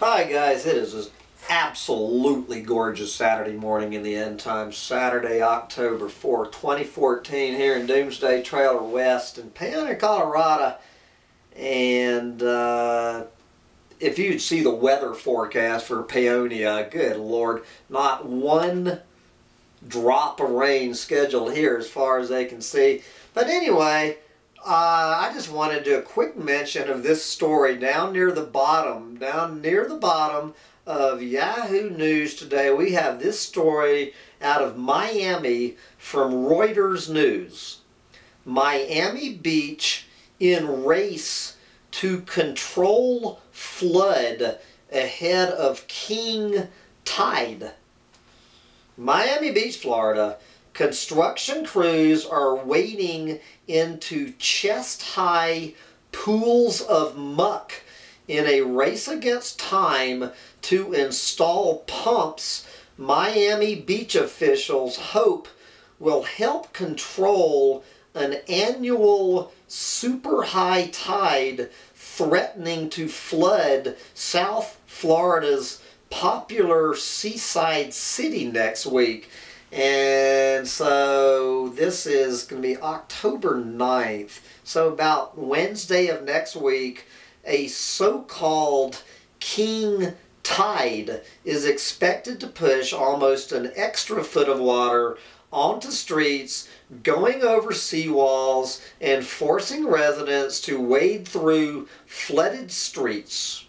Hi guys, it is an absolutely gorgeous Saturday morning in the end time. Saturday, October 4, 2014 here in Doomsday Trailer West in Paonia, Colorado. And uh, if you'd see the weather forecast for Paonia, good lord, not one drop of rain scheduled here as far as they can see. But anyway, uh, I just wanted to do a quick mention of this story down near the bottom, down near the bottom of Yahoo News today. We have this story out of Miami from Reuters News. Miami Beach in race to control flood ahead of king tide. Miami Beach, Florida Construction crews are wading into chest-high pools of muck in a race against time to install pumps Miami beach officials hope will help control an annual super high tide threatening to flood South Florida's popular seaside city next week. And so this is going to be October 9th. So about Wednesday of next week, a so-called king tide is expected to push almost an extra foot of water onto streets, going over seawalls, and forcing residents to wade through flooded streets.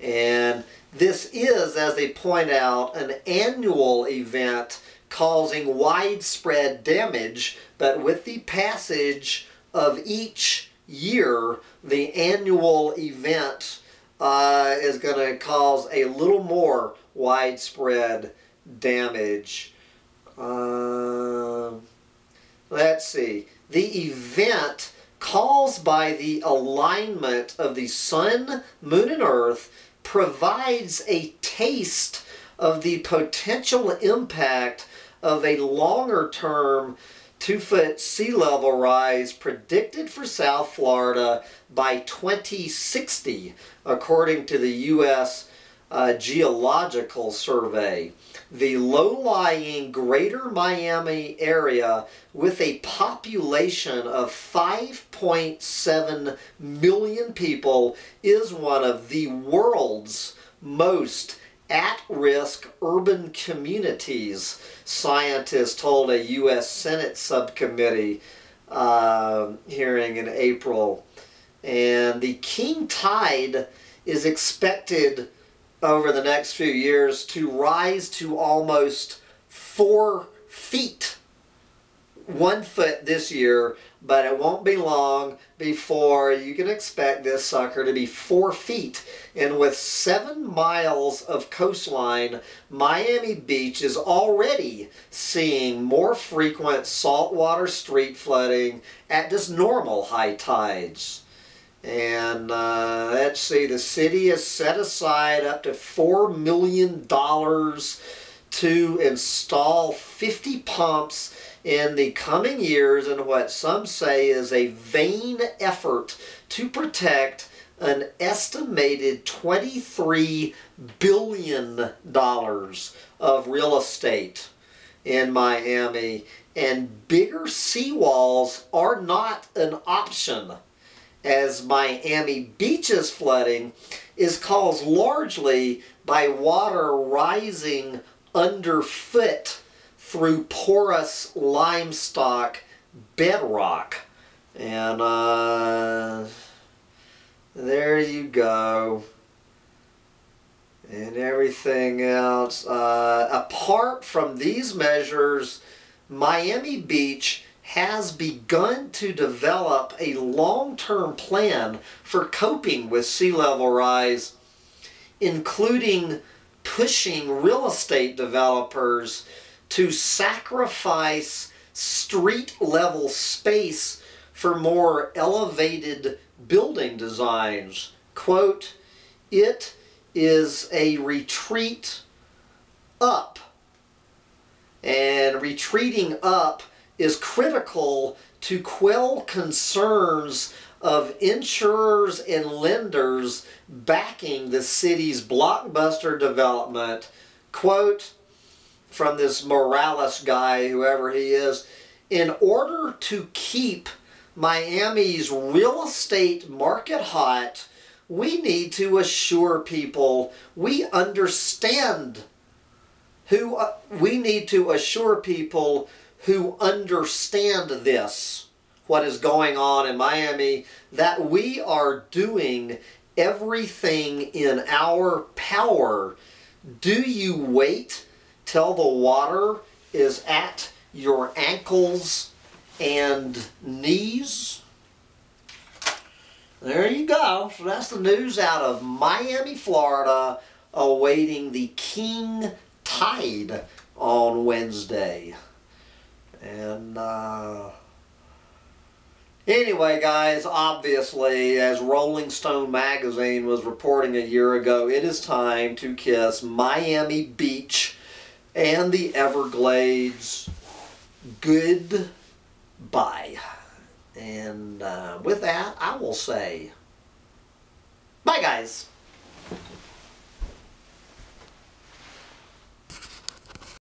And this is, as they point out, an annual event causing widespread damage, but with the passage of each year, the annual event uh, is going to cause a little more widespread damage. Uh, let's see. The event caused by the alignment of the sun, moon, and earth provides a taste of the potential impact of a longer term two foot sea level rise predicted for South Florida by 2060, according to the U.S. Uh, Geological Survey. The low lying greater Miami area, with a population of 5.7 million people, is one of the world's most at-risk urban communities, scientists told a U.S. Senate subcommittee uh, hearing in April. And the king tide is expected over the next few years to rise to almost four feet. One foot this year but it won't be long before you can expect this sucker to be four feet. And with seven miles of coastline, Miami Beach is already seeing more frequent saltwater street flooding at just normal high tides. And uh, let's see, the city has set aside up to $4 million to install 50 pumps in the coming years in what some say is a vain effort to protect an estimated $23 billion of real estate in Miami. And bigger seawalls are not an option as Miami Beach's flooding is caused largely by water rising underfoot through porous limestone bedrock. And uh, there you go. And everything else. Uh, apart from these measures, Miami Beach has begun to develop a long-term plan for coping with sea level rise, including pushing real estate developers to sacrifice street level space for more elevated building designs. Quote, it is a retreat up. And retreating up is critical to quell concerns of insurers and lenders backing the city's blockbuster development. Quote from this Morales guy, whoever he is, in order to keep Miami's real estate market hot, we need to assure people we understand who uh, we need to assure people who understand this what is going on in Miami that we are doing everything in our power. Do you wait till the water is at your ankles and knees? There you go. So that's the news out of Miami Florida awaiting the king tide on Wednesday. And uh, anyway, guys, obviously, as Rolling Stone magazine was reporting a year ago, it is time to kiss Miami Beach and the Everglades goodbye. And uh, with that, I will say bye, guys.